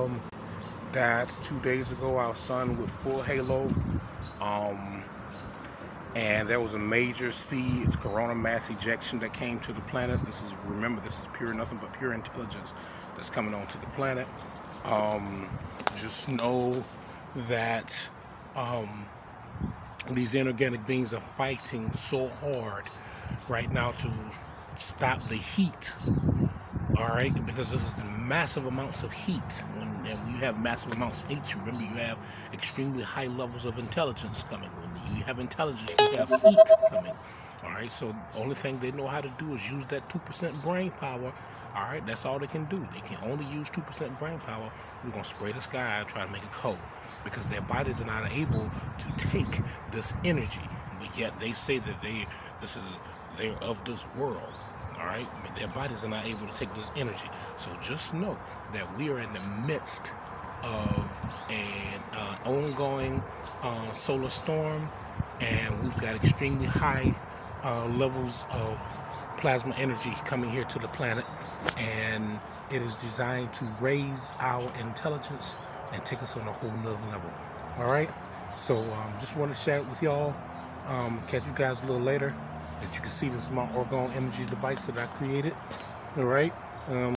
Um, that two days ago, our sun with full halo, um, and there was a major C. It's corona mass ejection that came to the planet. This is remember, this is pure nothing but pure intelligence that's coming onto the planet. Um, just know that um, these inorganic beings are fighting so hard right now to stop the heat all right because this is massive amounts of heat. When, and when you have massive amounts of heat remember you have extremely high levels of intelligence coming. When you have intelligence you have heat coming. All right so the only thing they know how to do is use that 2% brain power. All right that's all they can do. They can only use 2% brain power. We're going to spray the sky and try to make it cold because their bodies are not able to take this energy. But yet they say that they this is they're of this world all right? But their bodies are not able to take this energy. So just know that we are in the midst of an uh, ongoing uh, solar storm and we've got extremely high uh, levels of plasma energy coming here to the planet. And it is designed to raise our intelligence and take us on a whole nother level. All right? So um, just want to share it with y'all. Um, catch you guys a little later as you can see, this is my Orgone energy device that I created. All right. Um,